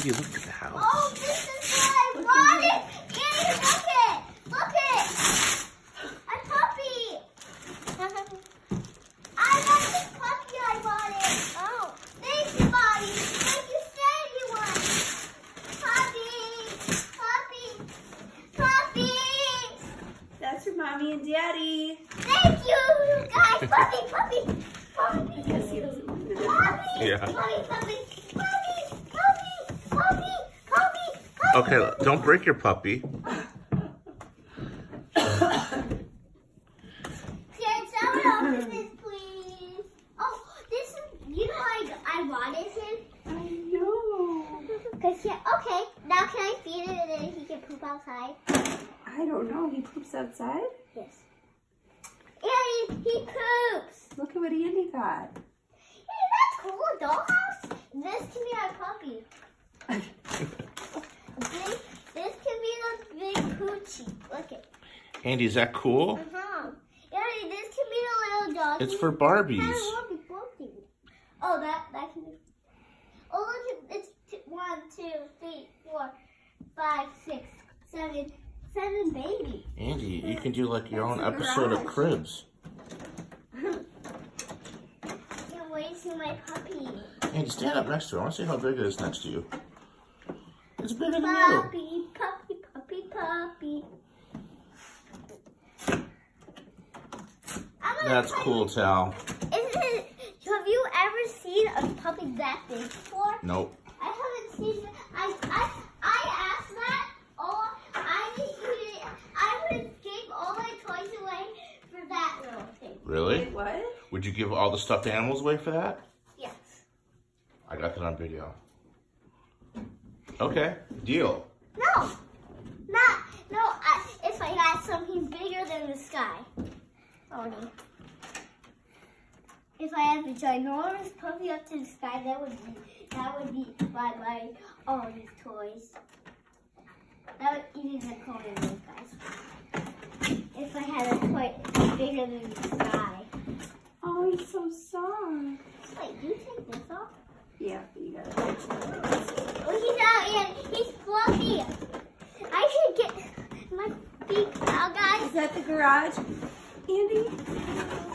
Andy, look at the house. Oh, this is what I wanted. Annie, look it. Look it. A puppy. I want this puppy I wanted. Oh. Thank you, Bobby. Like you said you want. Puppy. Puppy. Puppy. That's for mommy and daddy. Thank you, guys. Puppy, puppy. Puppy. Because he doesn't want it. Puppy. Yeah. Puppy, puppy. Puppy. Puppy. Puppy. Puppy. Puppy. Okay, don't break your puppy. Can someone open this, please? Oh, this is, you know I, I wanted him? I know. Cause he, okay, now can I feed it and then he can poop outside? I don't know. He poops outside? Yes. Yeah, he, he poops. Look at what Andy got. Hey, that's cool, a dollhouse. This can be our puppy. Big, this can be the big poochie. Look it. Andy, is that cool? Uh-huh. Yeah, this can be the little dog. It's for Barbies. Oh, that that can be. Oh, look, it's two, one, two, three, four, five, six, seven, seven babies. Andy, you can do like your own That's a episode of. Cribs. Can't wait to see my puppy. Andy, stand up next to it. I want to see how big it is next to you. It's bigger than you. Puppy, puppy, puppy, puppy. I'm gonna That's cool, Tal. Isn't it? Have you ever seen a puppy that big before? Nope. I haven't seen. I I I asked that. Oh, I didn't. I would have gave all my toys away for that little thing. Really? Wait, what? Would you give all the stuffed animals away for that? Yes. I got that on video. Okay, deal. No. Not. No. I, if I got something bigger than the sky. Oh no. If I had the ginormous puppy up to the sky, that would be that would be why my all these toys. That would even the corner of those guys. If I had a toy bigger than the sky. Oh, he's so soft. Wait, do you take this off? Yeah, you got it. Oh, he's out and he's fluffy. I should get my big uh, guys. Is that the garage, Andy?